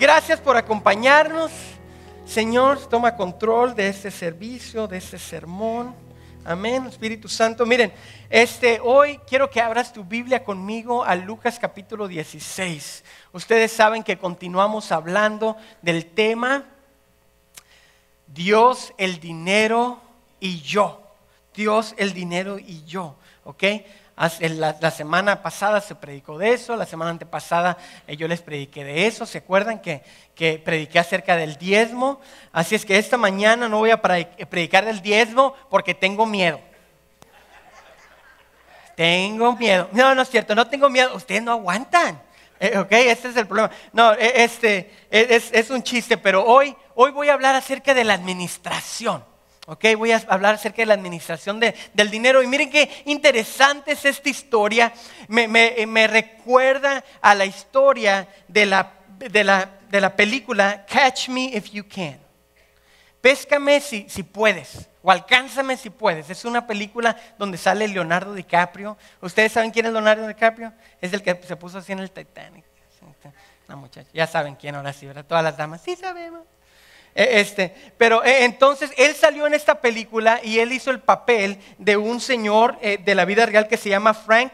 Gracias por acompañarnos. Señor, toma control de este servicio, de este sermón. Amén, Espíritu Santo. Miren, este hoy quiero que abras tu Biblia conmigo a Lucas capítulo 16. Ustedes saben que continuamos hablando del tema Dios, el dinero y yo. Dios, el dinero y yo, ¿ok? La, semana pasada se predicó de eso, la semana antepasada eh, yo les prediqué de eso, ¿se acuerdan que, que prediqué acerca del diezmo? Así es que esta mañana no voy a predicar del diezmo porque tengo miedo. Tengo miedo. No, no es cierto, no tengo miedo. Ustedes no aguantan. Eh, ok, este es el problema. No, e, este es, es un chiste, pero hoy, hoy voy a hablar acerca de la administración. Ok, voy a hablar acerca de la administración del dinero. Y miren qué interesante es esta historia. Me, recuerda a la historia de la, de, la, película Catch Me If You Can. Péscame si, si puedes, o alcánzame si puedes. Es una película donde sale Leonardo DiCaprio. ¿Ustedes saben quién es Leonardo DiCaprio? Es el que se puso así en el Titanic. No, muchachos, ya saben quién ahora sí, ¿verdad? Todas las damas, sí sabemos. Eh, este, pero eh, entonces él salió en esta película y él hizo el papel de un señor eh, de la vida real que se llama Frank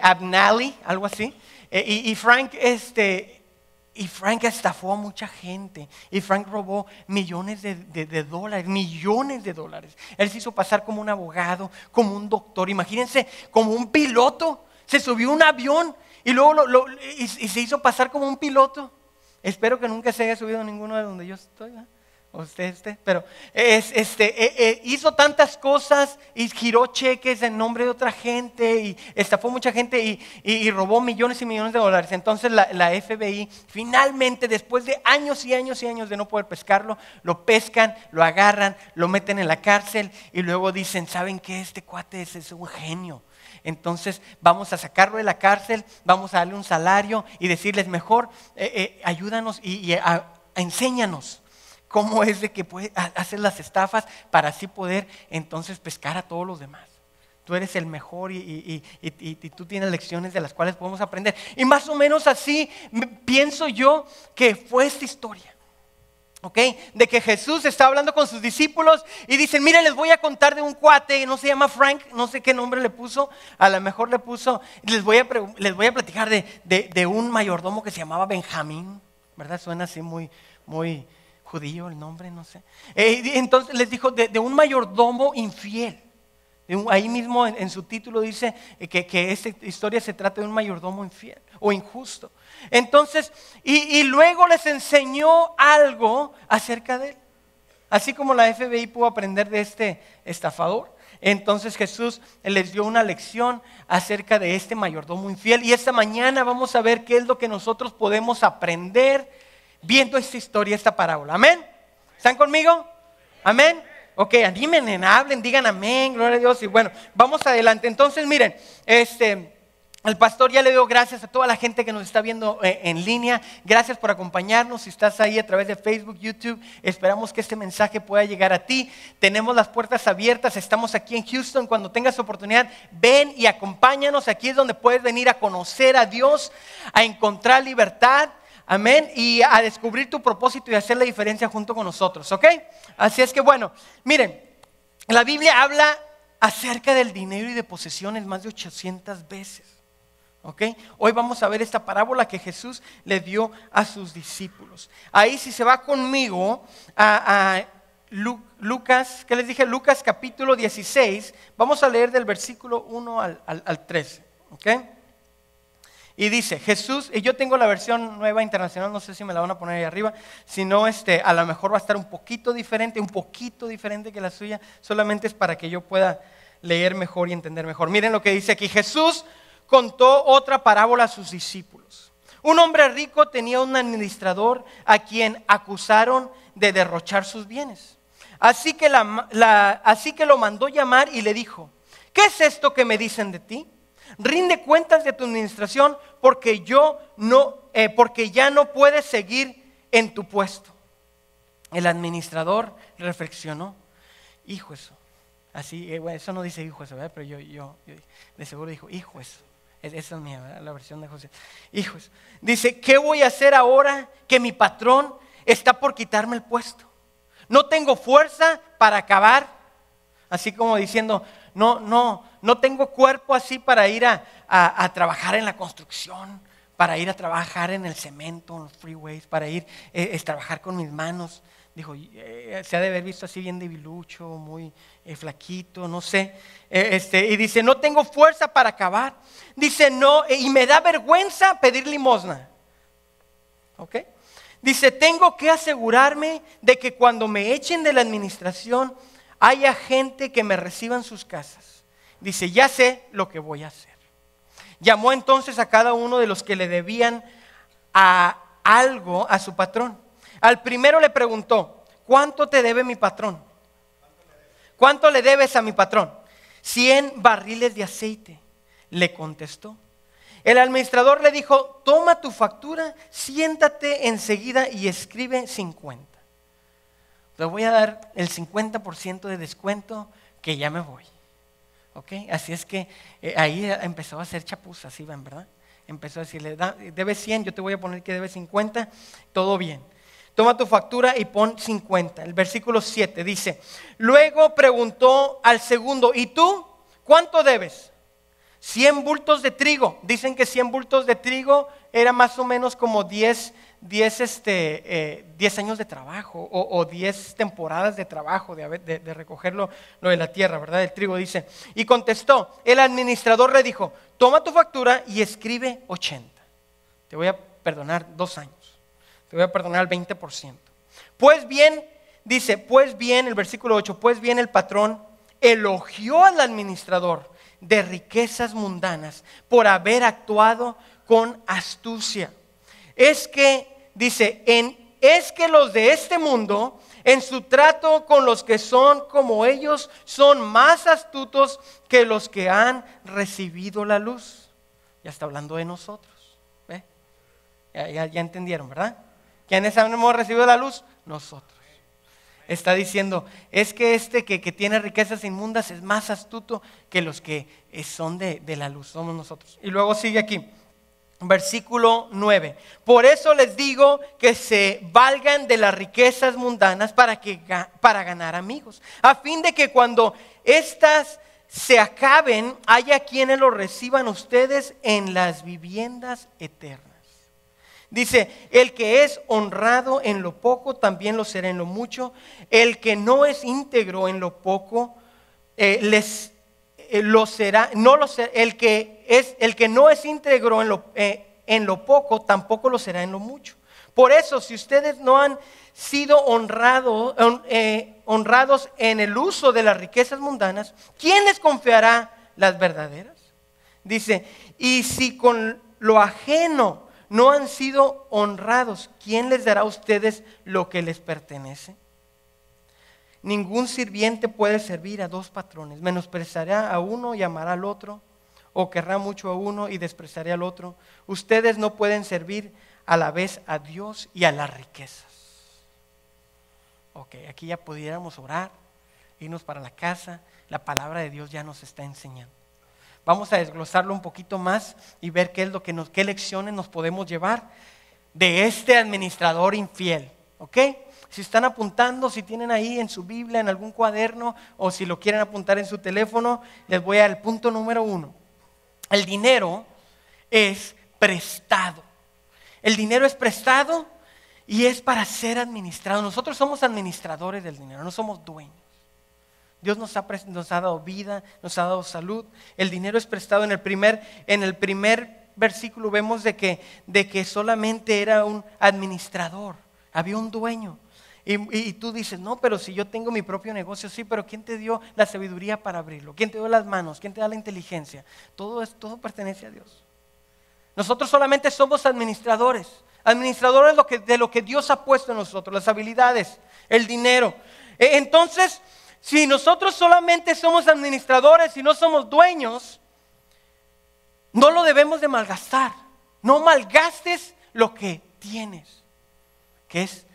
Abnally, algo así. Y, Frank, este, y Frank estafó a mucha gente. Y Frank robó millones de, dólares, millones de dólares. Él se hizo pasar como un abogado, como un doctor. Imagínense, como un piloto. Se subió un avión y luego y se hizo pasar como un piloto. Espero que nunca se haya subido ninguno de donde yo estoy. Usted esté. Pero es, este, eh, eh, hizo tantas cosas y giró cheques en nombre de otra gente y estafó mucha gente y, robó millones y millones de dólares. Entonces la, FBI finalmente, después de años y años y años de no poder pescarlo, lo pescan, lo agarran, lo meten en la cárcel y luego dicen, ¿saben qué? Este cuate es un genio entonces vamos a sacarlo de la cárcel, vamos a darle un salario y decirles, mejor eh, eh, ayúdanos y, enséñanos cómo es de que puede hacer las estafas para así poder entonces pescar a todos los demás. Tú eres el mejor y, y, tú tienes lecciones de las cuales podemos aprender. Y más o menos así pienso yo que fue esta historia. ¿Ok? De que Jesús está hablando con sus discípulos y dicen, miren, les voy a contar de un cuate, no se llama Frank, no sé qué nombre le puso, a lo mejor le puso, les voy a, les voy a platicar de, un mayordomo que se llamaba Benjamín, ¿verdad? Suena así muy, muy judío el nombre, no sé. Eh, entonces les dijo, de, un mayordomo infiel. Ahí mismo en, su título dice que, que esta historia se trata de un mayordomo infiel o injusto. Entonces, y, luego les enseñó algo acerca de él. Así como la FBI pudo aprender de este estafador. Entonces Jesús les dio una lección acerca de este mayordomo infiel. Y esta mañana vamos a ver qué es lo que nosotros podemos aprender viendo esta historia, esta parábola. Amén. ¿Están conmigo? Amén. Ok, anímenme, hablen, digan amén, gloria a Dios. Y bueno, vamos adelante. Entonces, miren, este. El pastor ya le dio gracias a toda la gente que nos está viendo eh, en línea. Gracias por acompañarnos. Si estás ahí a través de Facebook, YouTube, esperamos que este mensaje pueda llegar a ti. Tenemos las puertas abiertas. Estamos aquí en Houston. Cuando tengas oportunidad, ven y acompáñanos. Aquí es donde puedes venir a conocer a Dios, a encontrar libertad. Amén. Y a descubrir tu propósito y hacer la diferencia junto con nosotros. ¿Ok? Así es que bueno, miren, la Biblia habla acerca del dinero y de posesiones más de 800 veces. Hoy vamos a ver esta parábola que Jesús le dio a sus discípulos. Ahí si se va conmigo a, Lucas, ¿qué les dije? Lucas capítulo 16, vamos a leer del versículo 1 al, 13. Y dice, Jesús, y yo tengo la versión nueva internacional, no sé si me la van a poner ahí arriba, si no, este, a lo mejor va a estar un poquito diferente, un poquito diferente que la suya, solamente es para que yo pueda leer mejor y entender mejor. Miren lo que dice aquí, Jesús contó otra parábola a sus discípulos. Un hombre rico tenía un administrador a quien acusaron de derrochar sus bienes. Así que, así que lo mandó llamar y le dijo, ¿qué es esto que me dicen de ti? Rinde cuentas de tu administración porque yo no, eh, porque ya no puedes seguir en tu puesto. El administrador reflexionó, hijo eso, así, eh, eso no dice hijo eso, pero yo, yo, de seguro dijo, hijo eso. Esa es mía, la versión de José. Hijos, dice, ¿qué voy a hacer ahora que mi patrón está por quitarme el puesto. No tengo fuerza para acabar. Así como diciendo, no, no, no tengo cuerpo así para ir a, trabajar en la construcción, para ir a trabajar en el cemento, en los freeways, para ir a eh, trabajar con mis manos. Dijo, eh, se ha de haber visto así bien debilucho, muy eh, flaquito, no sé. este, y dice, no tengo fuerza para acabar. Dice, no, y me da vergüenza pedir limosna. ¿Ok? Dice, tengo que asegurarme de que cuando me echen de la administración haya gente que me reciba en sus casas. Dice, ya sé lo que voy a hacer. Llamó entonces a cada uno de los que le debían a algo a su patrón. Al primero le preguntó, ¿cuánto te debe mi patrón? ¿Cuánto le debes a mi patrón? Cien barriles de aceite, le contestó. El administrador le dijo, toma tu factura, siéntate enseguida y escribe 50. Te voy a dar el 50% de descuento que ya me voy. ¿Ok? Así es que eh, ahí empezó a hacer chapuzas, ¿sí ven, verdad? Empezó a decirle, debe 100, yo te voy a poner que debe 50, todo bien. Toma tu factura y pon 50. El versículo 7 dice, luego preguntó al segundo, ¿y tú cuánto debes? 100 bultos de trigo. Dicen que 100 bultos de trigo era más o menos como 10, 10, este, 10 eh, años de trabajo o, 10 temporadas de trabajo de, de, recogerlo lo de la tierra, ¿verdad? El trigo dice. Y contestó, el administrador le dijo, toma tu factura y escribe 80. Te voy a perdonar dos años. Te voy a perdonar el 20%. Pues bien, dice, pues bien, el versículo 8, pues bien el patrón elogió al administrador de riquezas mundanas por haber actuado con astucia. Es que, dice, en, es que los de este mundo, en su trato con los que son como ellos, son más astutos que los que han recibido la luz. Ya está hablando de nosotros. Ya, ya entendieron, ¿verdad? ¿Quiénes hemos recibido la luz? Nosotros está diciendo, es que este que, tiene riquezas inmundas es más astuto que los que eh, son de, la luz, somos nosotros. Y luego sigue aquí, versículo 9. Por eso les digo que se valgan de las riquezas mundanas para, que, para ganar amigos, a fin de que cuando éstas se acaben, haya quienes lo reciban ustedes en las viviendas eternas. Dice, el que es honrado en lo poco, también lo será en lo mucho. El que no es íntegro en lo poco, eh, les, lo será, no lo será. El que, es, el que no es íntegro en lo, eh, en lo poco, tampoco lo será en lo mucho. Por eso, si ustedes no han sido honrado, honrados en el uso de las riquezas mundanas, ¿quién les confiará las verdaderas? Dice, y si con lo ajeno no han sido honrados, ¿quién les dará a ustedes lo que les pertenece? Ningún sirviente puede servir a dos patrones. Menospreciará a uno y amará al otro, o querrá mucho a uno y despreciará al otro. Ustedes no pueden servir a la vez a Dios y a las riquezas. Ok, aquí ya pudiéramos orar, irnos para la casa. La palabra de Dios ya nos está enseñando. Vamos a desglosarlo un poquito más y ver qué es lo que nos, qué lecciones nos podemos llevar de este administrador infiel. ¿Ok? Si están apuntando, si tienen ahí en su Biblia, en algún cuaderno, o si lo quieren apuntar en su teléfono, les voy al punto número uno. El dinero es prestado. El dinero es prestado y es para ser administrado. Nosotros somos administradores del dinero, no somos dueños. Dios nos ha, dado vida, nos ha dado salud. El dinero es prestado. En el primer, en el primer versículo vemos de que, de que solamente era un administrador, había un dueño. Y, tú dices, no, pero si yo tengo mi propio negocio, sí, pero ¿quién te dio la sabiduría para abrirlo? ¿Quién te dio las manos? ¿Quién te da la inteligencia? Todo, es, todo pertenece a Dios. Nosotros solamente somos administradores. Administradores de lo, que, Dios ha puesto en nosotros, las habilidades, el dinero. E, entonces, si nosotros solamente somos administradores y no somos dueños, no lo debemos de malgastar. No malgastes lo que tienes, que es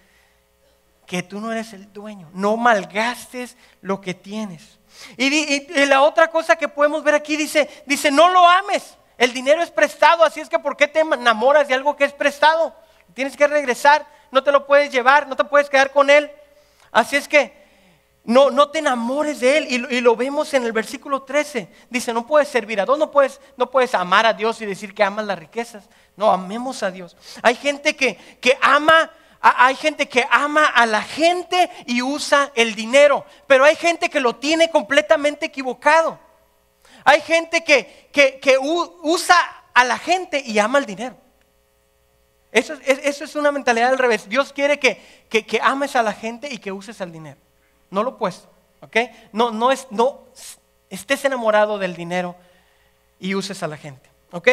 que tú no eres el dueño. No malgastes lo que tienes. Y, la otra cosa que podemos ver aquí dice, dice, no lo ames. El dinero es prestado, así es que ¿por qué te enamoras de algo que es prestado? Tienes que regresar, no te lo puedes llevar, no te puedes quedar con él. Así es que no, no te enamores de él. Y, lo vemos en el versículo 13. Dice, no puedes servir a Dios, no puedes, no puedes amar a Dios y decir que amas las riquezas. No, amemos a Dios. Hay gente que, que ama hay gente que ama a la gente y usa el dinero, pero hay gente que lo tiene completamente equivocado. Hay gente que, que, usa a la gente y ama el dinero. Eso, es una mentalidad al revés. Dios quiere que, que, ames a la gente y que uses el dinero. No lo opuesto. ¿ok? No, no, es, no estés enamorado del dinero y uses a la gente. ¿ok?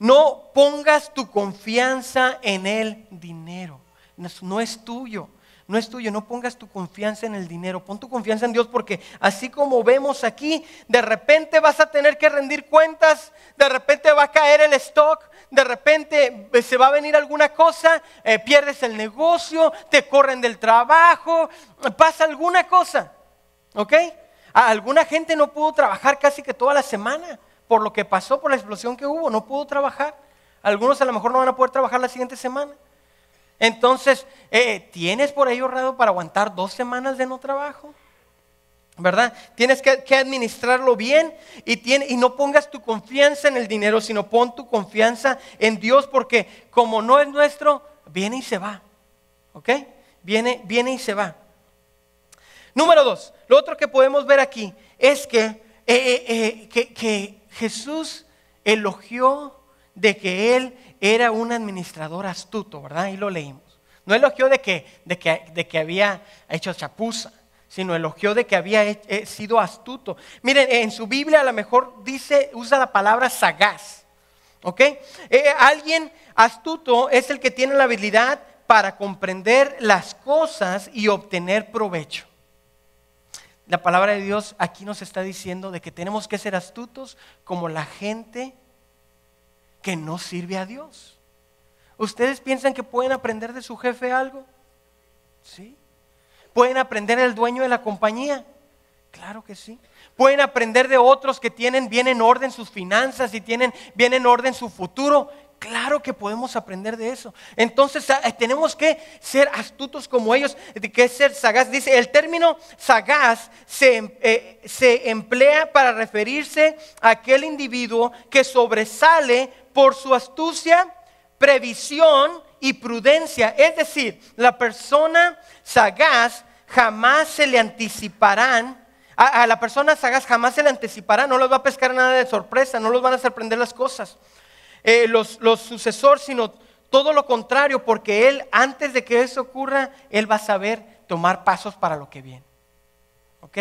No pongas tu confianza en el dinero. No es tuyo. No es tuyo, no pongas tu confianza en el dinero, pon tu confianza en Dios porque así como vemos aquí, de repente vas a tener que rendir cuentas, de repente va a caer el stock, de repente eh, se va a venir alguna cosa, eh, pierdes el negocio, te corren del trabajo, pasa alguna cosa, ¿ok? alguna gente no pudo trabajar casi que toda la semana por lo que pasó, por la explosión que hubo, no pudo trabajar. Algunos a lo mejor no van a poder trabajar la siguiente semana. Entonces, eh, ¿tienes por ahí ahorrado para aguantar dos semanas de no trabajo? ¿Verdad? Tienes que, administrarlo bien y, no pongas tu confianza en el dinero, sino pon tu confianza en Dios porque como no es nuestro, viene y se va. ¿Ok? Viene, viene y se va. Número dos, lo otro que podemos ver aquí es que, eh, eh, que Jesús elogió de que él era un administrador astuto, ¿verdad? Ahí lo leímos. No elogió de que, de que, de que había hecho chapuza, sino elogió de que había sido astuto. Miren, en su Biblia a lo mejor dice, usa la palabra sagaz. ¿Ok? Eh, alguien astuto es el que tiene la habilidad para comprender las cosas y obtener provecho. La palabra de Dios aquí nos está diciendo de que tenemos que ser astutos como la gente que no sirve a Dios. ¿Ustedes piensan que pueden aprender de su jefe algo? Sí. ¿Pueden aprender del dueño de la compañía? Claro que sí. ¿Pueden aprender de otros que tienen bien en orden sus finanzas y tienen bien en orden su futuro? Claro que podemos aprender de eso. Entonces ah, eh, tenemos que ser astutos como ellos, que es ser sagaz. Dice, el término sagaz se, em, eh, se emplea para referirse a aquel individuo que sobresale por su astucia, previsión y prudencia. Es decir, la persona sagaz jamás se le anticiparán a, la persona sagaz jamás se le anticipará, no los va a pescar nada de sorpresa, no los van a sorprender las cosas. Eh, los, sucesores, sino todo lo contrario, porque Él, antes de que eso ocurra, Él va a saber tomar pasos para lo que viene. ¿Ok?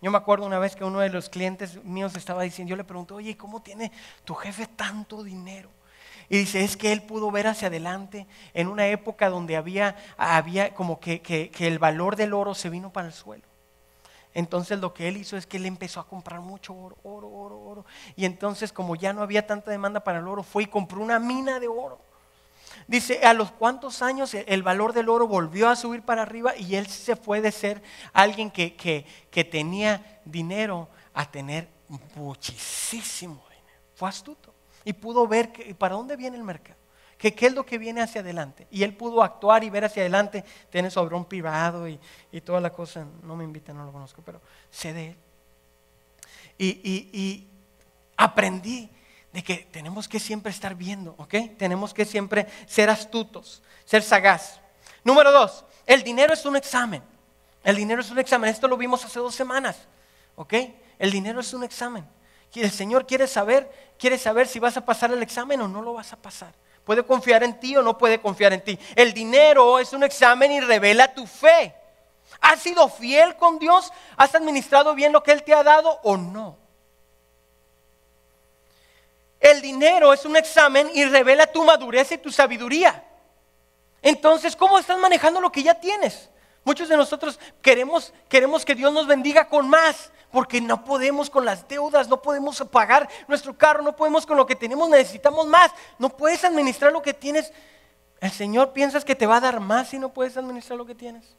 Yo me acuerdo una vez que uno de los clientes míos estaba diciendo, yo le pregunto, oye, ¿cómo tiene tu jefe tanto dinero? Y dice, es que él pudo ver hacia adelante en una época donde había, había como que, que el valor del oro se vino para el suelo. Entonces lo que él hizo es que él empezó a comprar mucho oro, oro, oro, oro. Y entonces como ya no había tanta demanda para el oro, fue y compró una mina de oro. Dice, a los cuantos años el valor del oro volvió a subir para arriba y él se fue de ser alguien que, que tenía dinero a tener muchísimo dinero. Fue astuto y pudo ver que, para dónde viene el mercado que qué es lo que viene hacia adelante. Y él pudo actuar y ver hacia adelante, tiene sobre un privado y, toda la cosa, no me invita, no lo conozco, pero sé de él. Y, y, aprendí de que tenemos que siempre estar viendo, ¿ok? Tenemos que siempre ser astutos, ser sagaz. Número dos, el dinero es un examen. El dinero es un examen. Esto lo vimos hace dos semanas, ¿ok? El dinero es un examen. El Señor quiere saber, quiere saber si vas a pasar el examen o no lo vas a pasar. ¿Puede confiar en ti o no puede confiar en ti? El dinero es un examen y revela tu fe. ¿Has sido fiel con Dios? ¿Has administrado bien lo que Él te ha dado o no? El dinero es un examen y revela tu madurez y tu sabiduría. Entonces, ¿cómo estás manejando lo que ya tienes? Muchos de nosotros queremos, queremos que Dios nos bendiga con más, porque no podemos con las deudas, no podemos pagar nuestro carro, no podemos con lo que tenemos, necesitamos más. No puedes administrar lo que tienes. El Señor piensas que te va a dar más si no puedes administrar lo que tienes.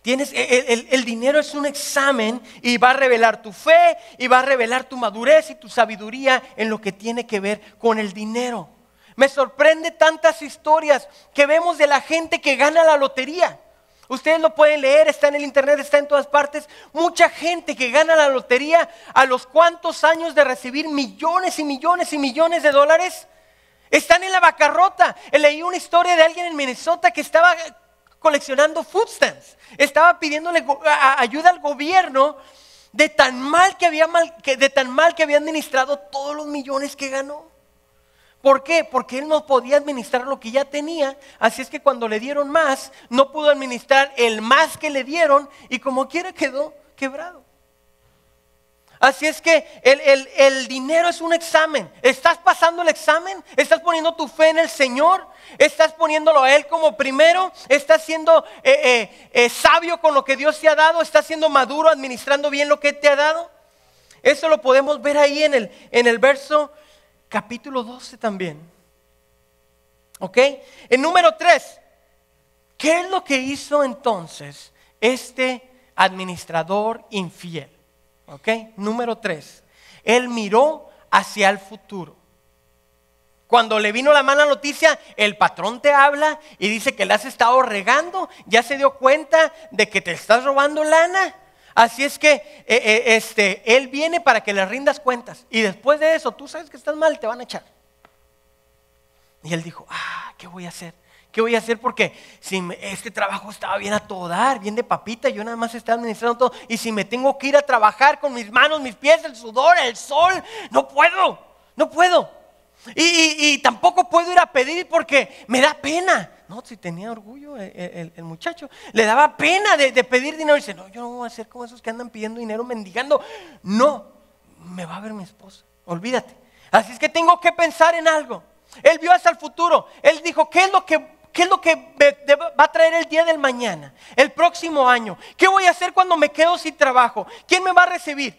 Tienes, el, el, dinero es un examen y va a revelar tu fe y va a revelar tu madurez y tu sabiduría en lo que tiene que ver con el dinero. Me sorprende tantas historias que vemos de la gente que gana la lotería. Ustedes lo pueden leer, está en el internet, está en todas partes. Mucha gente que gana la lotería a los cuantos años de recibir millones y millones y millones de dólares, están en la bancarrota. Leí una historia de alguien en Minnesota que estaba coleccionando food stamps, estaba pidiéndole ayuda al gobierno de tan mal que había mal, de tan mal que había administrado todos los millones que ganó. ¿Por qué? Porque él no podía administrar lo que ya tenía, así es que cuando le dieron más, no pudo administrar el más que le dieron y como quiera quedó quebrado. Así es que el, dinero es un examen. ¿Estás pasando el examen? ¿Estás poniendo tu fe en el Señor? ¿Estás poniéndolo a Él como primero? ¿Estás siendo eh, eh, eh, sabio con lo que Dios te ha dado? ¿Estás siendo maduro administrando bien lo que te ha dado? Eso lo podemos ver ahí en el, en el verso capítulo 12 también. ¿Ok? En número 3, ¿qué es lo que hizo entonces este administrador infiel? ¿Ok? Número 3, él miró hacia el futuro. Cuando le vino la mala noticia, el patrón te habla y dice que le has estado regando, ya se dio cuenta de que te estás robando lana. Así es que eh, eh, este, Él viene para que le rindas cuentas. Y después de eso, tú sabes que estás mal, te van a echar. Y él dijo, ah, ¿qué voy a hacer? ¿Qué voy a hacer? Porque si este trabajo estaba bien a todo dar, bien de papita, yo nada más estaba administrando todo. Y si me tengo que ir a trabajar con mis manos, mis pies, el sudor, el sol, no puedo, no puedo. Y, tampoco puedo ir a pedir porque me da pena. No, si tenía orgullo el, muchacho, le daba pena de, pedir dinero. Y dice, no, yo no voy a ser como esos que andan pidiendo dinero, mendigando. No, me va a ver mi esposa, olvídate. Así es que tengo que pensar en algo. Él vio hacia el futuro. Él dijo, ¿qué es lo que ¿Qué es lo que va a traer el día del mañana, el próximo año? ¿Qué voy a hacer cuando me quedo sin trabajo? ¿Quién me va a recibir?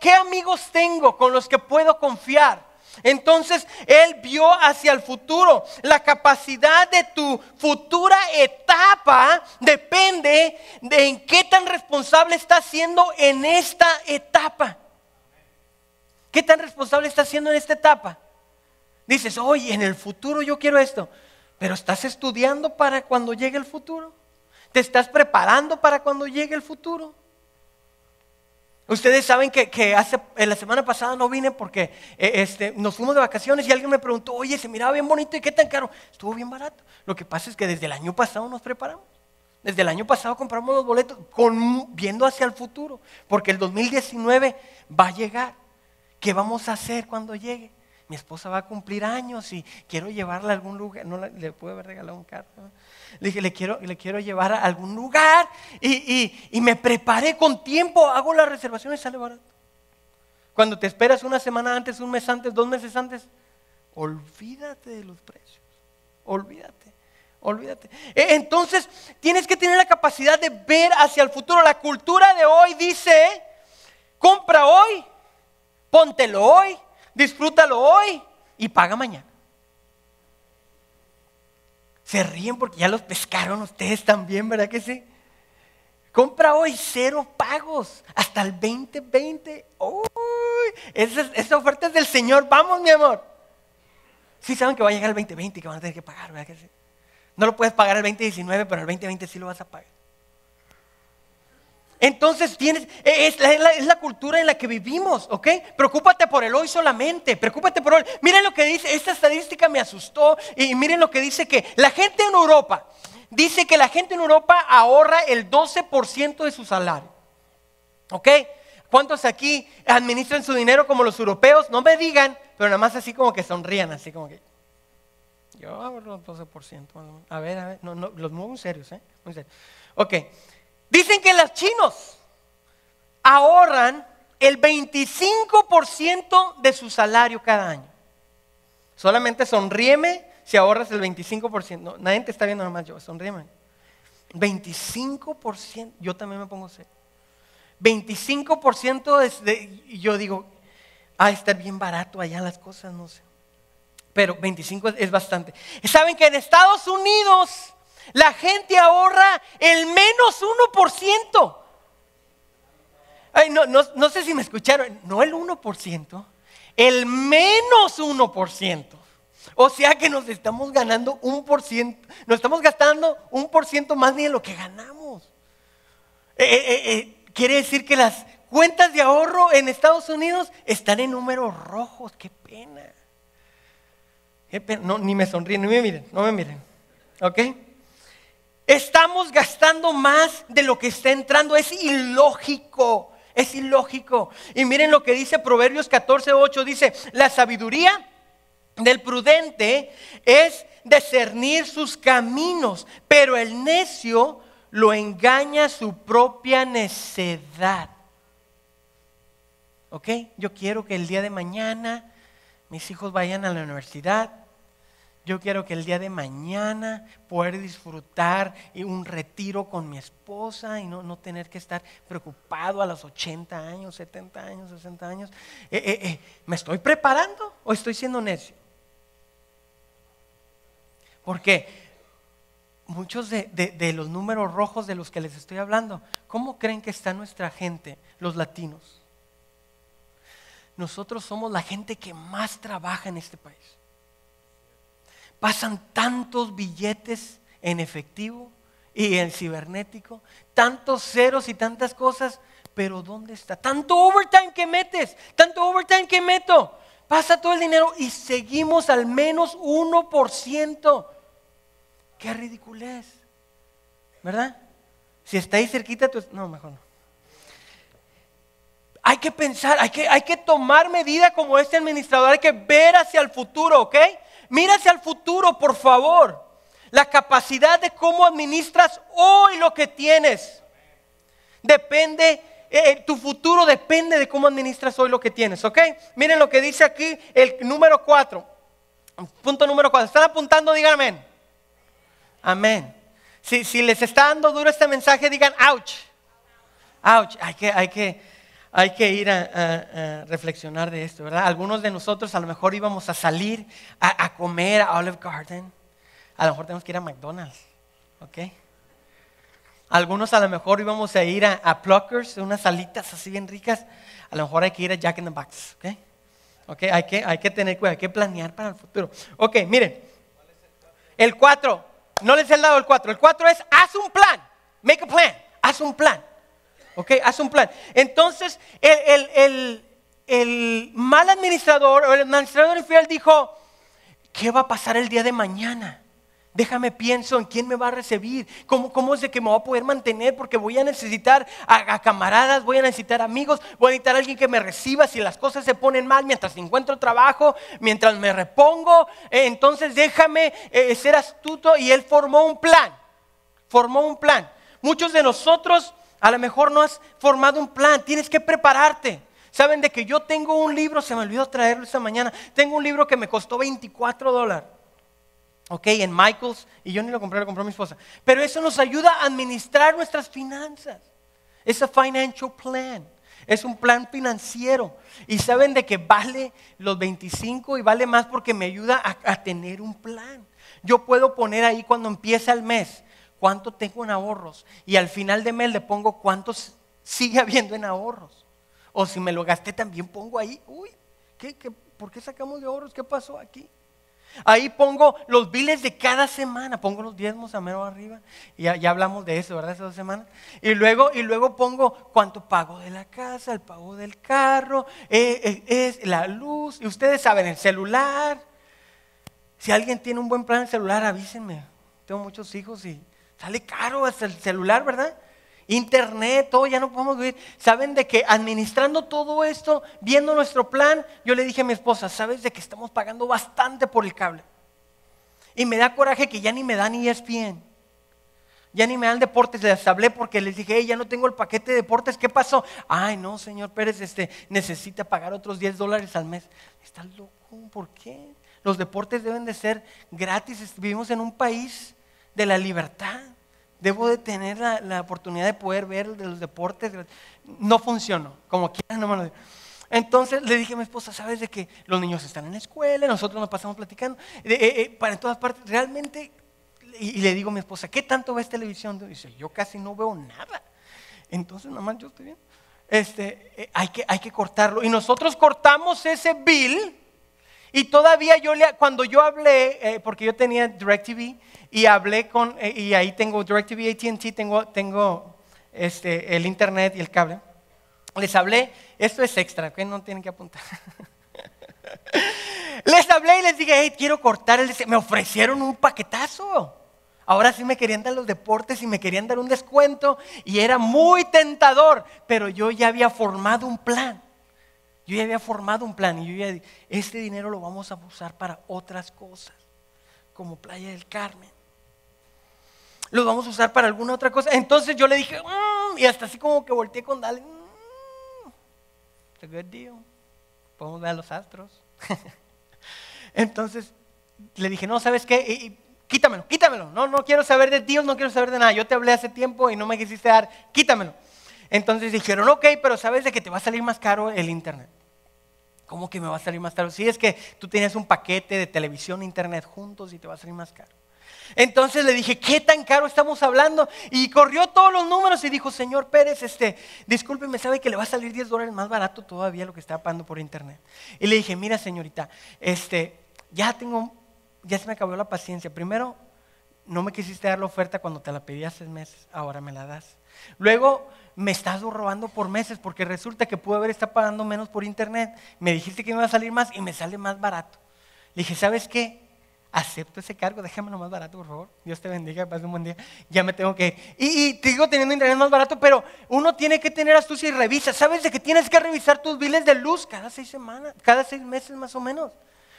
qué amigos tengo con los que puedo confiar? Entonces Él vio hacia el futuro. La capacidad de tu futura etapa depende de en qué tan responsable estás siendo en esta etapa. ¿Qué tan responsable estás siendo en esta etapa? Dices, oye, en el futuro yo quiero esto, pero estás estudiando para cuando llegue el futuro. ¿Te estás preparando para cuando llegue el futuro? Ustedes saben que, hace, la semana pasada no vine porque eh, este, nos fuimos de vacaciones y alguien me preguntó, oye, se miraba bien bonito y qué tan caro. Estuvo bien barato. Lo que pasa es que desde el año pasado nos preparamos. Desde el año pasado compramos los boletos con, viendo hacia el futuro, porque el 2019 va a llegar. ¿Qué vamos a hacer cuando llegue? Mi esposa va a cumplir años y quiero llevarla a algún lugar. No le, puedo haber regalado un carro. Le dije, le quiero, le quiero llevar a algún lugar y, me preparé con tiempo, hago la reservación y sale barato. Cuando te esperas una semana antes, un mes antes, dos meses antes, olvídate de los precios. Olvídate, olvídate. E, entonces, tienes que tener la capacidad de ver hacia el futuro. La cultura de hoy dice, compra hoy, póntelo hoy, disfrútalo hoy y paga mañana. Se ríen porque ya los pescaron ustedes también, ¿verdad que sí? Compra hoy cero pagos hasta el 2020. Uy, esa, oferta es del Señor. Vamos, mi amor. Sí saben que va a llegar el 2020 y que van a tener que pagar, ¿verdad que sí? No lo puedes pagar el 2019, pero el 2020 sí lo vas a pagar. Entonces tienes, e, es la, cultura en la que vivimos, ¿ok? Preocúpate por el hoy solamente, preocúpate por hoy. Miren lo que dice, esta estadística me asustó y miren lo que dice que la gente en Europa, dice que la gente en Europa ahorra el 12% de su salario, ¿ok? ¿Cuántos aquí administran su dinero como los europeos? No me digan, pero nada más así como que sonrían, así como que... Yo ahorro el 12%. A ver, a ver, no, no, los muy serios, ¿eh? Muy. Ok. Dicen que los chinos ahorran el 25% de su salario cada año. Solamente sonríeme si ahorras el 25%. No, nadie te está viendo nomás yo, sonríeme. 25%, yo también me pongo serio. 25% es de, yo digo, ah, está bien barato allá las cosas, no sé. Pero 25 es bastante. ¿Saben que en Estados Unidos la gente ahorra el menos 1%. Ay, no, no, sé si me escucharon, no el 1%, el menos 1%. O sea que nos estamos ganando un por ciento, nos estamos gastando un por ciento más de lo que ganamos. Eh, eh, eh, quiere decir que las cuentas de ahorro en Estados Unidos están en números rojos. Qué pena. Qué pena. No, ni me sonríen, ni me miren, no me miren. ¿Ok? Estamos gastando más de lo que está entrando. Es ilógico. Es ilógico. Y miren lo que dice Proverbios 14, 8. Dice, la sabiduría del prudente es discernir sus caminos, pero el necio lo engaña su propia necedad. ¿Ok? Yo quiero que el día de mañana mis hijos vayan a la universidad. Yo quiero que el día de mañana poder disfrutar un retiro con mi esposa y no, tener que estar preocupado a los 80 años, 70 años, 60 años. Eh, eh, eh, ¿Me estoy preparando o estoy siendo necio? Porque muchos de, los números rojos de los que les estoy hablando, ¿cómo creen que está nuestra gente, los latinos? Nosotros somos la gente que más trabaja en este país. Pasan tantos billetes en efectivo y en cibernético, tantos ceros y tantas cosas, pero ¿dónde está? Tanto overtime que metes, tanto overtime que meto. Pasa todo el dinero y seguimos al menos 1%. Qué ridiculez. ¿Verdad? Si está ahí cerquita, tú... no, mejor no. Hay que pensar, hay que, hay que tomar medida como este administrador, hay que ver hacia el futuro, ¿ok? Hacia el futuro, por favor. La capacidad de cómo administras hoy lo que tienes. Depende, eh, eh, tu futuro depende de cómo administras hoy lo que tienes, ¿ok? Miren lo que dice aquí el número 4. Punto número 4. ¿Están apuntando? Díganme. Amén. Si, si les está dando duro este mensaje, digan, ouch. Ouch. Hay que, hay que, hay que ir a, reflexionar de esto, ¿verdad? Algunos de nosotros a lo mejor íbamos a salir a, comer a Olive Garden. A lo mejor tenemos que ir a McDonald's, ¿ok? Algunos a lo mejor íbamos a ir a, Pluckers, unas salitas así bien ricas. A lo mejor hay que ir a Jack in the Box, ¿ok? ¿Ok? Hay que, hay que tener cuidado, hay que planear para el futuro. Ok, miren. El 4. No les he dado el 4. El 4 es haz un plan. Make a plan. Haz un plan. ¿Ok? Haz un plan. Entonces, el, mal administrador o el administrador infiel dijo, ¿qué va a pasar el día de mañana? Déjame pienso en quién me va a recibir, cómo, cómo es de que me voy a poder mantener, porque voy a necesitar a, camaradas, voy a necesitar amigos, voy a necesitar a alguien que me reciba si las cosas se ponen mal, mientras encuentro trabajo, mientras me repongo. Eh, entonces déjame eh, ser astuto y él formó un plan, formó un plan. Muchos de nosotros a lo mejor no has formado un plan, tienes que prepararte. Saben de que yo tengo un libro, se me olvidó traerlo esta mañana, tengo un libro que me costó 24 dólares ok, en Michaels, y yo ni lo compré, lo compró mi esposa. Pero eso nos ayuda a administrar nuestras finanzas. Es un financial plan. Es un plan financiero. Y saben de que vale los 25 y vale más porque me ayuda a, a tener un plan. Yo puedo poner ahí cuando empieza el mes cuánto tengo en ahorros. Y al final de mes le pongo cuántos sigue habiendo en ahorros. O si me lo gasté también pongo ahí, uy, ¿qué, qué, por qué sacamos de ahorros? ¿Qué pasó aquí? Ahí pongo los biles de cada semana, pongo los diezmos a mero arriba. Y ya, hablamos de eso, ¿verdad? Esas dos semanas. Y luego, y luego pongo cuánto pago de la casa, el pago del carro, eh, eh, es la luz. Y ustedes saben, el celular. Si alguien tiene un buen plan celular, avísenme. Tengo muchos hijos y sale caro hasta el celular, ¿verdad? internet, todo, ya no podemos vivir. Saben de que administrando todo esto, viendo nuestro plan, yo le dije a mi esposa, ¿sabes de que estamos pagando bastante por el cable? Y me da coraje que ya ni me dan ESPN. Ya ni me dan deportes, les hablé porque les dije, ya no tengo el paquete de deportes, ¿qué pasó? Ay, no, señor Pérez, este, necesita pagar otros 10 dólares al mes. Está loco, ¿por qué? Los deportes deben de ser gratis, vivimos en un país de la libertad debo de tener la, oportunidad de poder ver los deportes. No funcionó, como quieran, no me lo digo. Entonces le dije a mi esposa, ¿sabes de que los niños están en la escuela, nosotros nos pasamos platicando, eh, eh, para en todas partes, realmente, y, le digo a mi esposa, ¿qué tanto ves televisión? dice, yo casi no veo nada. Entonces, nada más yo estoy bien. Este, eh, hay, que, hay que cortarlo. Y nosotros cortamos ese bill Y todavía yo le, cuando yo hablé, eh, porque yo tenía DirecTV y hablé con, eh, y ahí tengo DirecTV, ATT, tengo, tengo este, el internet y el cable. Les hablé, esto es extra, que no tienen que apuntar. les hablé y les dije, hey, quiero cortar el... Me ofrecieron un paquetazo. Ahora sí me querían dar los deportes y me querían dar un descuento y era muy tentador, pero yo ya había formado un plan. Yo ya había formado un plan y yo ya este dinero lo vamos a usar para otras cosas, como Playa del Carmen. Lo vamos a usar para alguna otra cosa. Entonces yo le dije, mm", y hasta así como que volteé con Dale, mm, good deal. Podemos ver a los astros. Entonces le dije, no, ¿sabes qué? quítamelo, quítamelo. No, no quiero saber de Dios, no quiero saber de nada. Yo te hablé hace tiempo y no me quisiste dar, quítamelo. Entonces dijeron, ok, pero sabes de que te va a salir más caro el internet. ¿Cómo que me va a salir más caro? Si es que tú tienes un paquete de televisión e internet juntos y te va a salir más caro. Entonces le dije, ¿qué tan caro estamos hablando? Y corrió todos los números y dijo, señor Pérez, este, discúlpeme, sabe que le va a salir 10 dólares más barato todavía lo que está pagando por internet. Y le dije, mira señorita, este, ya tengo, ya se me acabó la paciencia. Primero, no me quisiste dar la oferta cuando te la pedí hace meses, ahora me la das. Luego, me estás robando por meses porque resulta que pude haber estado pagando menos por internet. Me dijiste que me iba a salir más y me sale más barato. Le dije, ¿sabes qué? Acepto ese cargo, déjamelo más barato, por favor. Dios te bendiga, pase un buen día. Ya me tengo que Y, y te digo teniendo internet más barato, pero uno tiene que tener astucia y revisa. ¿Sabes de que tienes que revisar tus biles de luz cada seis semanas, cada seis meses más o menos?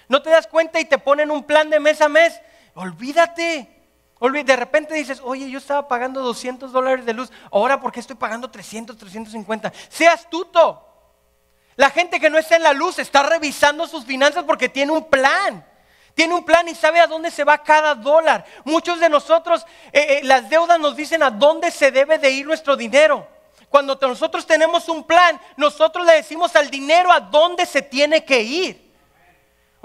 No te das cuenta y te ponen un plan de mes a mes. Olvídate. De repente dices, oye, yo estaba pagando 200 dólares de luz, ahora ¿por qué estoy pagando 300, 350? Sea astuto. La gente que no está en la luz está revisando sus finanzas porque tiene un plan. Tiene un plan y sabe a dónde se va cada dólar. Muchos de nosotros, eh, eh, las deudas nos dicen a dónde se debe de ir nuestro dinero. Cuando nosotros tenemos un plan, nosotros le decimos al dinero a dónde se tiene que ir.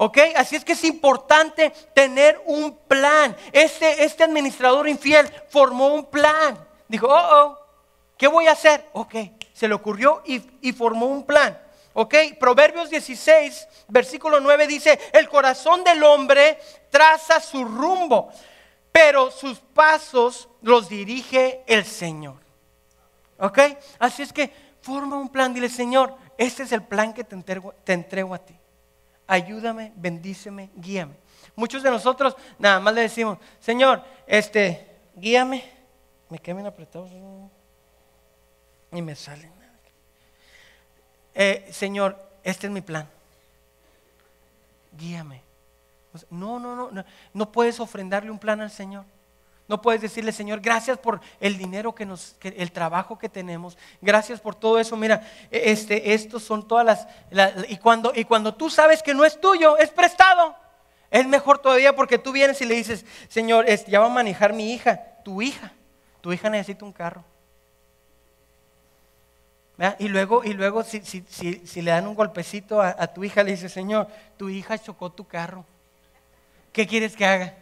¿Ok? Así es que es importante tener un plan. Este, este administrador infiel formó un plan. Dijo, oh, oh, ¿qué voy a hacer? Ok, se le ocurrió y, formó un plan. ¿Ok? Proverbios 16, versículo 9 dice, el corazón del hombre traza su rumbo, pero sus pasos los dirige el Señor. ¿Ok? Así es que forma un plan, dile, Señor, este es el plan que te te entrego a ti ayúdame, bendíceme, guíame. Muchos de nosotros nada más le decimos, Señor, este, guíame, me quedan apretados y me salen. Eh, señor, este es mi plan. Guíame. No, no, no, no, no puedes ofrendarle un plan al Señor. No puedes decirle, Señor, gracias por el dinero que nos, el trabajo que tenemos, gracias por todo eso. Mira, e, este, estos son todas las, y cuando y cuando tú sabes que no es tuyo, es prestado. Es mejor todavía porque tú vienes y le dices, Señor, este, ya va a manejar mi hija, tu hija, tu hija necesita un carro. Y luego, y luego si, si, si, le dan un golpecito a, a tu hija, le dices, Señor, tu hija chocó tu carro. ¿Qué quieres que haga?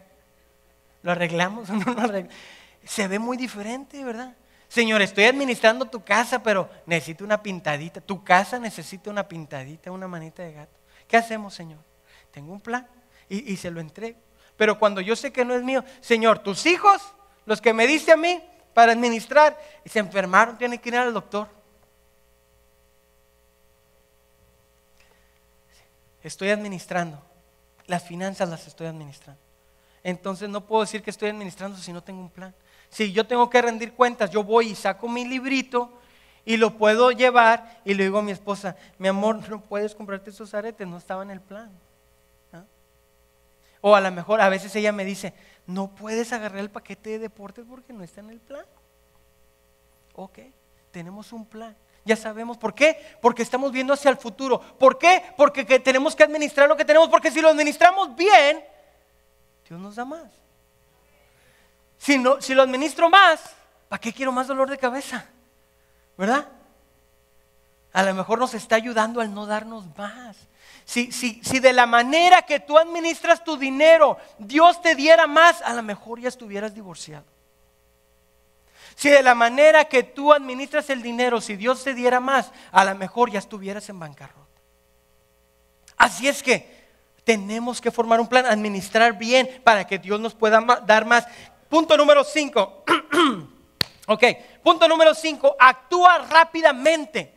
¿Lo arreglamos o no lo arreglamos? Se ve muy diferente, ¿verdad? Señor, estoy administrando tu casa, pero necesito una pintadita. Tu casa necesita una pintadita, una manita de gato. ¿Qué hacemos, Señor? Tengo un plan y, se lo entrego. Pero cuando yo sé que no es mío, Señor, tus hijos, los que me diste a mí para administrar, y se enfermaron, tienen que ir al doctor. Estoy administrando. Las finanzas las estoy administrando entonces no puedo decir que estoy administrando si no tengo un plan. Si yo tengo que rendir cuentas, yo voy y saco mi librito y lo puedo llevar y le digo a mi esposa, mi amor, no puedes comprarte esos aretes, no estaba en el plan. O a lo mejor a veces ella me dice, no puedes agarrar el paquete de deportes porque no está en el plan. Ok, tenemos un plan. Ya sabemos por qué, porque estamos viendo hacia el futuro. ¿Por qué? Porque tenemos que administrar lo que tenemos, porque si lo administramos bien, Dios nos da más. Si, no, si lo administro más, ¿para qué quiero más dolor de cabeza? ¿Verdad? A lo mejor nos está ayudando al no darnos más. Si, si, si, de la manera que tú administras tu dinero, Dios te diera más, a lo mejor ya estuvieras divorciado. Si de la manera que tú administras el dinero, si Dios te diera más, a lo mejor ya estuvieras en bancarrota. Así es que tenemos que formar un plan, administrar bien para que Dios nos pueda dar más. Punto número 5. ok, punto número 5, actúa rápidamente.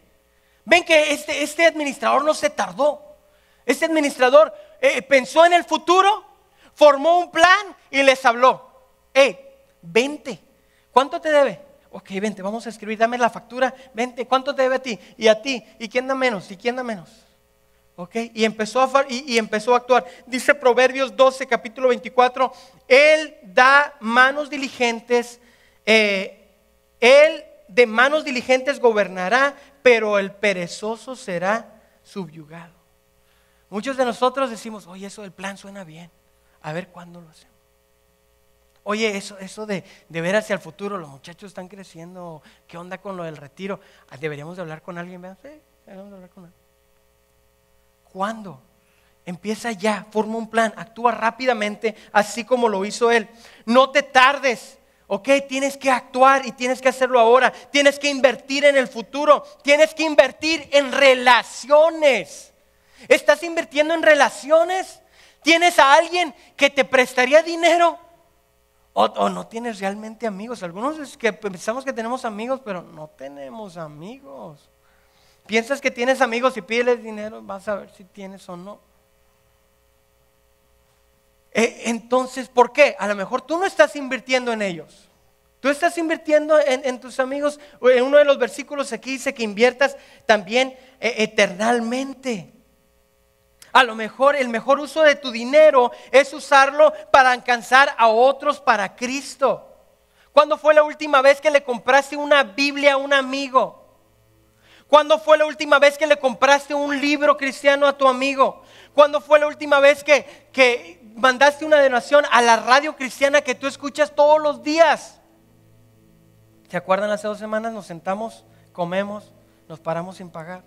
Ven que este, este administrador no se tardó. Este administrador eh, pensó en el futuro, formó un plan y les habló. Hey, vente. ¿Cuánto te debe? Ok, vente, vamos a escribir, dame la factura, vente, ¿cuánto te debe a ti? Y a ti, ¿y quién da menos? ¿Y quién da menos? Ok, y empezó a, y, empezó a actuar. Dice Proverbios 12, capítulo 24, Él da manos diligentes, eh, Él de manos diligentes gobernará, pero el perezoso será subyugado. Muchos de nosotros decimos, oye, eso del plan suena bien, a ver cuándo lo hacemos. Oye, eso, eso de, ver hacia el futuro, los muchachos están creciendo, ¿qué onda con lo del retiro? Ah, deberíamos de hablar con alguien, Sí, deberíamos hablar con alguien. ¿Cuándo? Empieza ya, forma un plan, actúa rápidamente, así como lo hizo él. No te tardes, ¿ok? Tienes que actuar y tienes que hacerlo ahora. Tienes que invertir en el futuro, tienes que invertir en relaciones. ¿Estás invirtiendo en relaciones? ¿Tienes a alguien que te prestaría dinero? O, no tienes realmente amigos. Algunos que pensamos que tenemos amigos, pero no tenemos amigos. Piensas que tienes amigos y pides dinero, vas a ver si tienes o no. E, entonces, ¿por qué? A lo mejor tú no estás invirtiendo en ellos. Tú estás invirtiendo en, tus amigos. En uno de los versículos aquí dice que inviertas también eh, eternalmente. A lo mejor el mejor uso de tu dinero es usarlo para alcanzar a otros para Cristo. ¿Cuándo fue la última vez que le compraste una Biblia a un amigo? ¿Cuándo fue la última vez que le compraste un libro cristiano a tu amigo? ¿Cuándo fue la última vez que, que mandaste una donación a la radio cristiana que tú escuchas todos los días? ¿Se acuerdan hace dos semanas? Nos sentamos, comemos, nos paramos sin pagar.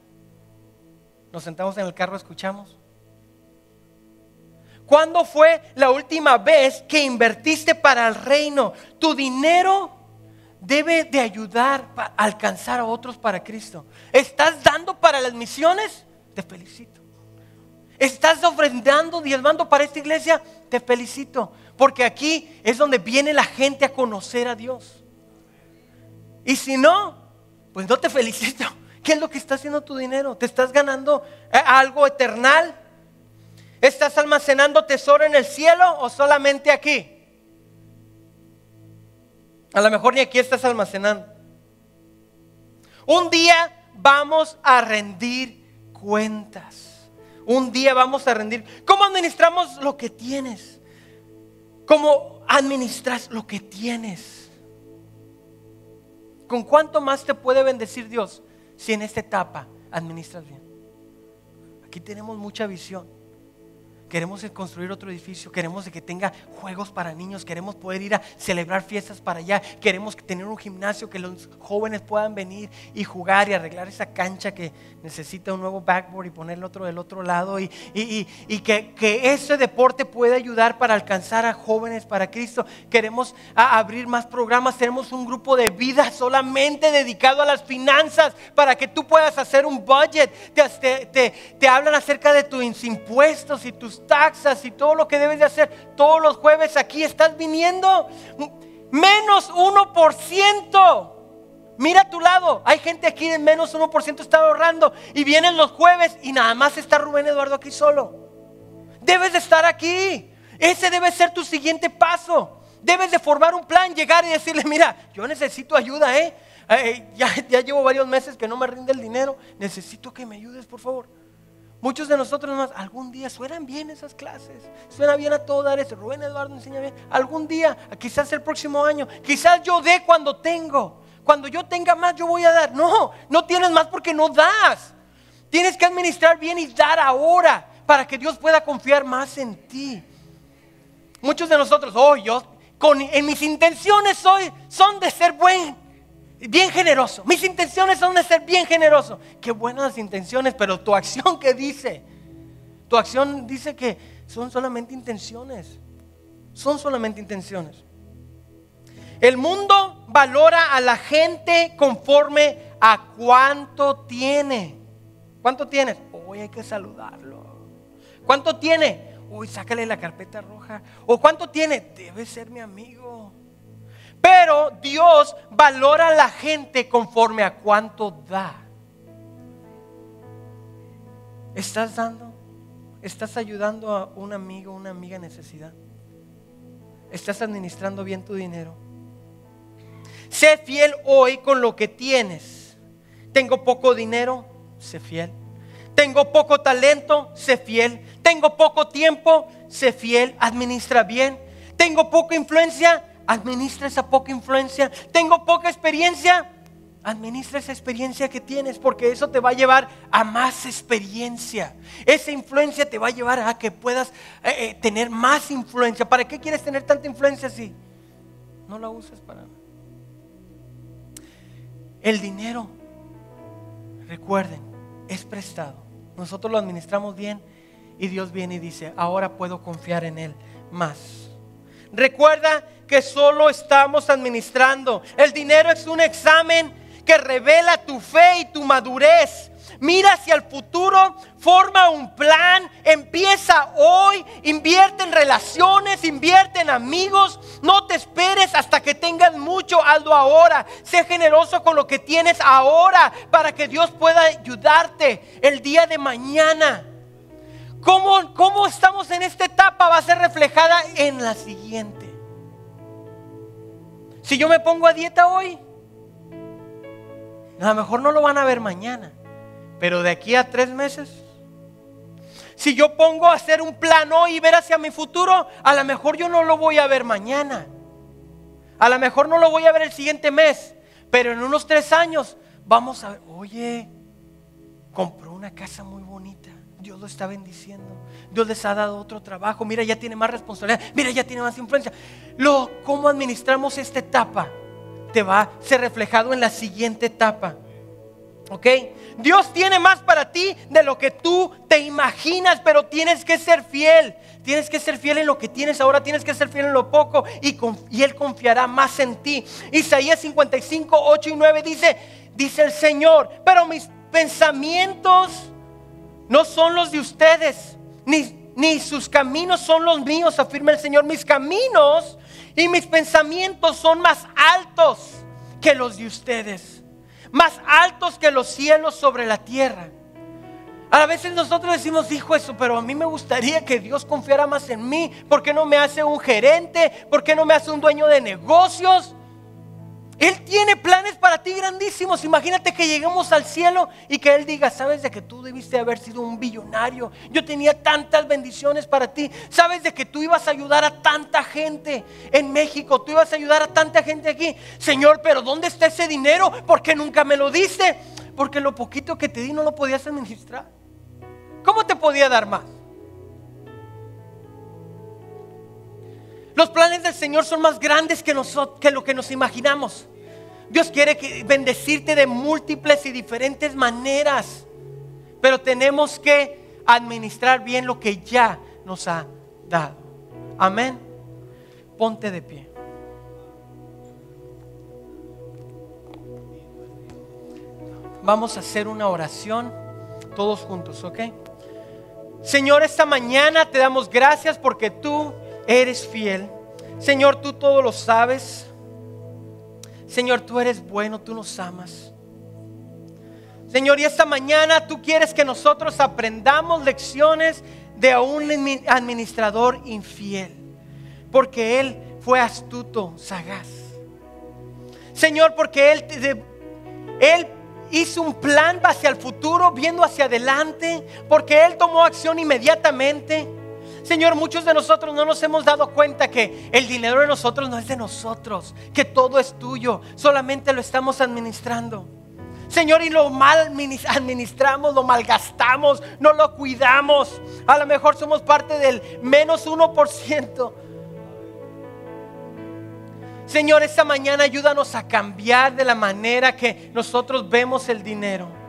Nos sentamos en el carro, escuchamos. ¿Cuándo fue la última vez que invertiste para el reino? Tu dinero debe de ayudar a alcanzar a otros para Cristo. ¿Estás dando para las misiones? Te felicito. ¿Estás ofrendando, diezmando para esta iglesia? Te felicito. Porque aquí es donde viene la gente a conocer a Dios. Y si no, pues no te felicito. ¿Qué es lo que está haciendo tu dinero? ¿Te estás ganando eh, algo eternal? ¿Estás almacenando tesoro en el cielo o solamente aquí? A lo mejor ni aquí estás almacenando. Un día vamos a rendir cuentas. Un día vamos a rendir. ¿Cómo administramos lo que tienes? ¿Cómo administras lo que tienes? ¿Con cuánto más te puede bendecir Dios si en esta etapa administras bien? Aquí tenemos mucha visión. Queremos construir otro edificio, queremos que tenga juegos para niños, queremos poder ir a celebrar fiestas para allá, queremos tener un gimnasio que los jóvenes puedan venir y jugar y arreglar esa cancha que necesita un nuevo backboard y ponerle otro del otro lado y, que, ese deporte pueda ayudar para alcanzar a jóvenes para Cristo. Queremos abrir más programas, tenemos un grupo de vida solamente dedicado a las finanzas para que tú puedas hacer un budget. Te, te, te hablan acerca de tus impuestos y tus taxas y todo lo que debes de hacer todos los jueves aquí, estás viniendo. Menos 1%. Mira a tu lado, hay gente aquí de menos 1% está ahorrando y vienen los jueves y nada más está Rubén Eduardo aquí solo. Debes de estar aquí. Ese debe ser tu siguiente paso. Debes de formar un plan, llegar y decirle, mira, yo necesito ayuda, ¿eh? eh ya, ya llevo varios meses que no me rinde el dinero. Necesito que me ayudes, por favor. Muchos de nosotros más, algún día suenan bien esas clases, suena bien a todo dar eso. Rubén Eduardo enseña bien. Algún día, quizás el próximo año, quizás yo dé cuando tengo. Cuando yo tenga más, yo voy a dar. No, no tienes más porque no das. Tienes que administrar bien y dar ahora para que Dios pueda confiar más en ti. Muchos de nosotros, oh, yo, con, en mis intenciones soy, son de ser buen bien generoso. Mis intenciones son de ser bien generoso. Qué buenas intenciones, pero tu acción ¿qué dice? Tu acción dice que son solamente intenciones. Son solamente intenciones. El mundo valora a la gente conforme a cuánto tiene. ¿Cuánto tienes? Hoy hay que saludarlo. ¿Cuánto tiene? uy, sácale la carpeta roja. ¿O cuánto tiene? Debe ser mi amigo. Pero Dios valora a la gente conforme a cuánto da. ¿Estás dando? ¿Estás ayudando a un amigo, una amiga en necesidad? ¿Estás administrando bien tu dinero? Sé fiel hoy con lo que tienes. Tengo poco dinero, sé fiel. Tengo poco talento, sé fiel. Tengo poco tiempo, sé fiel. Administra bien. Tengo poca influencia, administra esa poca influencia. Tengo poca experiencia, administra esa experiencia que tienes porque eso te va a llevar a más experiencia. Esa influencia te va a llevar a que puedas eh, eh, tener más influencia. ¿Para qué quieres tener tanta influencia si no la usas para nada? El dinero, recuerden, es prestado. Nosotros lo administramos bien y Dios viene y dice, ahora puedo confiar en Él más. Recuerda que solo estamos administrando. El dinero es un examen que revela tu fe y tu madurez. Mira hacia el futuro, forma un plan, empieza hoy, invierte en relaciones, invierte en amigos. No te esperes hasta que tengas mucho, hazlo ahora. Sé generoso con lo que tienes ahora para que Dios pueda ayudarte el día de mañana. ¿Cómo, cómo estamos en esta etapa? Va a ser reflejada en la siguiente. Si yo me pongo a dieta hoy, a lo mejor no lo van a ver mañana, pero de aquí a tres meses. Si yo pongo a hacer un plan hoy y ver hacia mi futuro, a lo mejor yo no lo voy a ver mañana. A lo mejor no lo voy a ver el siguiente mes, pero en unos tres años vamos a ver, oye, compró una casa muy bonita. Dios lo está bendiciendo. Dios les ha dado otro trabajo. Mira, ya tiene más responsabilidad. Mira, ya tiene más influencia. Lo, ¿Cómo administramos esta etapa? Te va a ser reflejado en la siguiente etapa. ¿Ok? Dios tiene más para ti de lo que tú te imaginas, pero tienes que ser fiel. Tienes que ser fiel en lo que tienes ahora, tienes que ser fiel en lo poco y, y Él confiará más en ti. Isaías 55, 8 y 9 dice, dice el Señor, pero mis pensamientos no son los de ustedes, ni, ni sus caminos son los míos, afirma el Señor. Mis caminos y mis pensamientos son más altos que los de ustedes, más altos que los cielos sobre la tierra. A veces nosotros decimos, hijo, eso, pero a mí me gustaría que Dios confiara más en mí. ¿Por qué no me hace un gerente? ¿Por qué no me hace un dueño de negocios? Él tiene planes para ti grandísimos. Imagínate que lleguemos al cielo y que Él diga, sabes de que tú debiste haber sido un billonario. Yo tenía tantas bendiciones para ti. Sabes de que tú ibas a ayudar a tanta gente en México. Tú ibas a ayudar a tanta gente aquí. Señor, pero ¿dónde está ese dinero? ¿Por qué nunca me lo diste? Porque lo poquito que te di no lo podías administrar. ¿Cómo te podía dar más? Los planes del Señor son más grandes que lo que nos imaginamos. Dios quiere bendecirte de múltiples y diferentes maneras, pero tenemos que administrar bien lo que ya nos ha dado. Amén. Ponte de pie. Vamos a hacer una oración todos juntos, ¿ok? Señor, esta mañana te damos gracias porque tú eres fiel. Señor, tú todo lo sabes. Señor, tú eres bueno, tú nos amas. Señor, y esta mañana tú quieres que nosotros aprendamos lecciones de un administrador infiel, porque él fue astuto, sagaz. Señor, porque él, él hizo un plan hacia el futuro, viendo hacia adelante, porque él tomó acción inmediatamente. Señor, muchos de nosotros no nos hemos dado cuenta que el dinero de nosotros no es de nosotros, que todo es tuyo, solamente lo estamos administrando. Señor, y lo mal administramos, lo malgastamos, no lo cuidamos. A lo mejor somos parte del menos 1%. Señor, esta mañana ayúdanos a cambiar de la manera que nosotros vemos el dinero.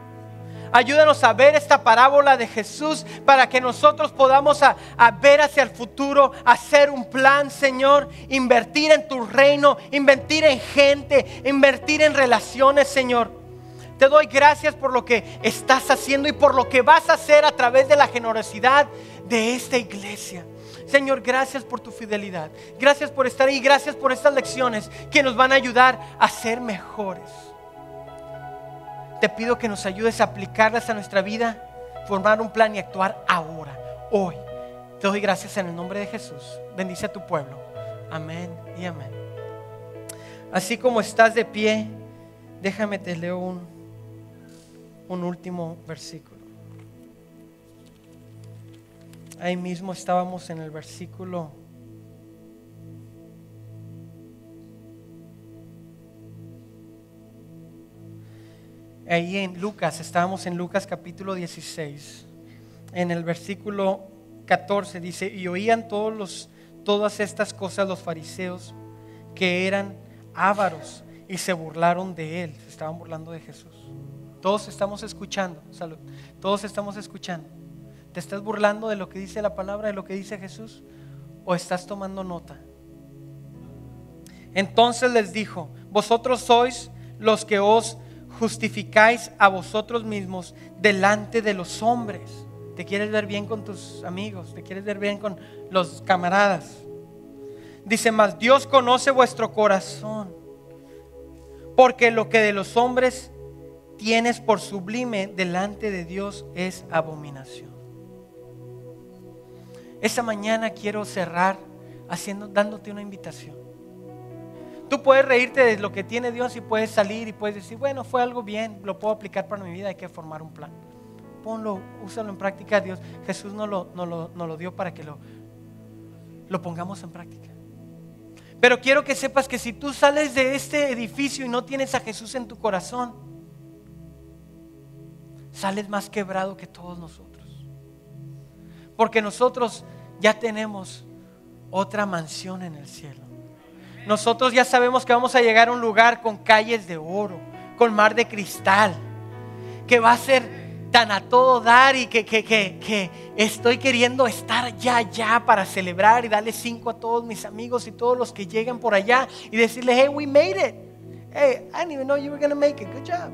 Ayúdanos a ver esta parábola de Jesús para que nosotros podamos a, ver hacia el futuro, hacer un plan, Señor, invertir en tu reino, invertir en gente, invertir en relaciones, Señor. Te doy gracias por lo que estás haciendo y por lo que vas a hacer a través de la generosidad de esta iglesia. Señor, gracias por tu fidelidad. Gracias por estar ahí. Gracias por estas lecciones que nos van a ayudar a ser mejores. Te pido que nos ayudes a aplicarlas a nuestra vida, formar un plan y actuar ahora, hoy. Te doy gracias en el nombre de Jesús. Bendice a tu pueblo. Amén y amén. Así como estás de pie, déjame te leo un, un último versículo. Ahí mismo estábamos en el versículo Ahí en Lucas, estábamos en Lucas capítulo 16. En el versículo 14 dice, y oían todos los, todas estas cosas los fariseos que eran ávaros y se burlaron de él. Se estaban burlando de Jesús. Todos estamos escuchando, salud. Todos estamos escuchando. ¿Te estás burlando de lo que dice la palabra, de lo que dice Jesús? ¿O estás tomando nota? Entonces les dijo, vosotros sois los que os justificáis a vosotros mismos delante de los hombres. Te quieres ver bien con tus amigos, te quieres ver bien con los camaradas. Dice más, Dios conoce vuestro corazón, porque lo que de los hombres tienes por sublime delante de Dios es abominación. Esta mañana quiero cerrar haciendo, dándote una invitación. Tú puedes reírte de lo que tiene Dios y puedes salir y puedes decir, bueno, fue algo bien, lo puedo aplicar para mi vida, hay que formar un plan. Ponlo, úsalo en práctica, Dios. Jesús nos lo, lo, lo dio para que lo, lo pongamos en práctica. Pero quiero que sepas que si tú sales de este edificio y no tienes a Jesús en tu corazón, sales más quebrado que todos nosotros. Porque nosotros ya tenemos otra mansión en el cielo. Nosotros ya sabemos que vamos a llegar a un lugar con calles de oro, con mar de cristal, que va a ser tan a todo dar y que, que, que, que, estoy queriendo estar ya, ya para celebrar y darle cinco a todos mis amigos y todos los que lleguen por allá y decirle, hey, we made it. Hey, I didn't even know you were going to make it. Good job.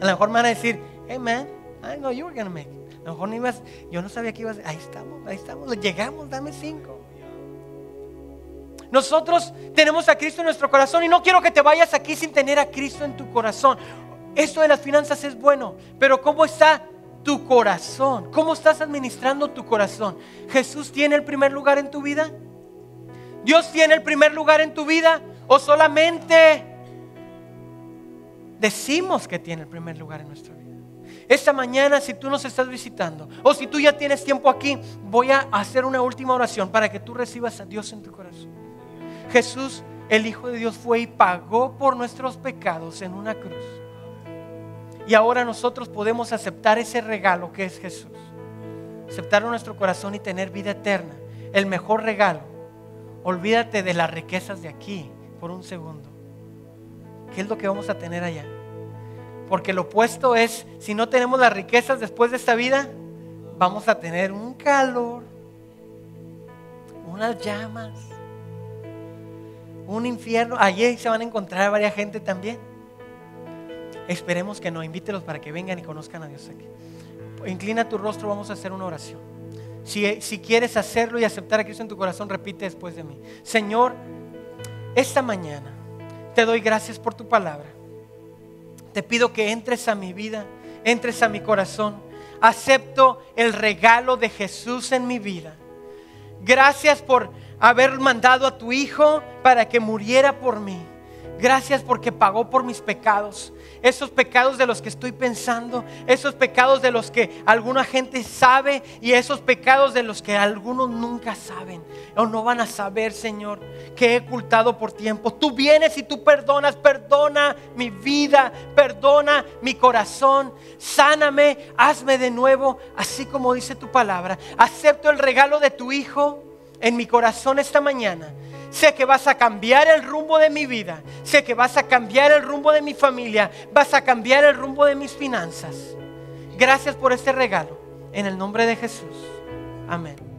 A lo mejor me van a decir, hey, man, I didn't know you were going to make it. A lo mejor no ibas, yo no sabía que ibas, ahí estamos, ahí estamos, llegamos, dame cinco. Nosotros tenemos a Cristo en nuestro corazón y no quiero que te vayas aquí sin tener a Cristo en tu corazón. Esto de las finanzas es bueno, pero ¿cómo está tu corazón? ¿Cómo estás administrando tu corazón? ¿Jesús tiene el primer lugar en tu vida? ¿Dios tiene el primer lugar en tu vida? ¿O solamente decimos que tiene el primer lugar en nuestra vida? Esta mañana, si tú nos estás visitando o si tú ya tienes tiempo aquí, voy a hacer una última oración para que tú recibas a Dios en tu corazón. Jesús, el Hijo de Dios, fue y pagó por nuestros pecados en una cruz. Y ahora nosotros podemos aceptar ese regalo que es Jesús. Aceptar en nuestro corazón y tener vida eterna. El mejor regalo. Olvídate de las riquezas de aquí por un segundo. ¿Qué es lo que vamos a tener allá? Porque lo opuesto es, si no tenemos las riquezas después de esta vida, vamos a tener un calor, unas llamas, un infierno. Allí se van a encontrar varias gente también. Esperemos que no, invítelos para que vengan y conozcan a Dios aquí. Inclina tu rostro, vamos a hacer una oración. Si, si quieres hacerlo y aceptar a Cristo en tu corazón, repite después de mí. Señor, esta mañana te doy gracias por tu palabra. Te pido que entres a mi vida, entres a mi corazón. Acepto el regalo de Jesús en mi vida. Gracias por haber mandado a tu Hijo para que muriera por mí. Gracias porque pagó por mis pecados esos pecados de los que estoy pensando, esos pecados de los que alguna gente sabe y esos pecados de los que algunos nunca saben o no van a saber, Señor, que he ocultado por tiempo. Tú vienes y tú perdonas, perdona mi vida, perdona mi corazón, sáname, hazme de nuevo, así como dice tu palabra. Acepto el regalo de tu Hijo en mi corazón esta mañana Sé que vas a cambiar el rumbo de mi vida. Sé que vas a cambiar el rumbo de mi familia. Vas a cambiar el rumbo de mis finanzas. Gracias por este regalo. En el nombre de Jesús. Amén.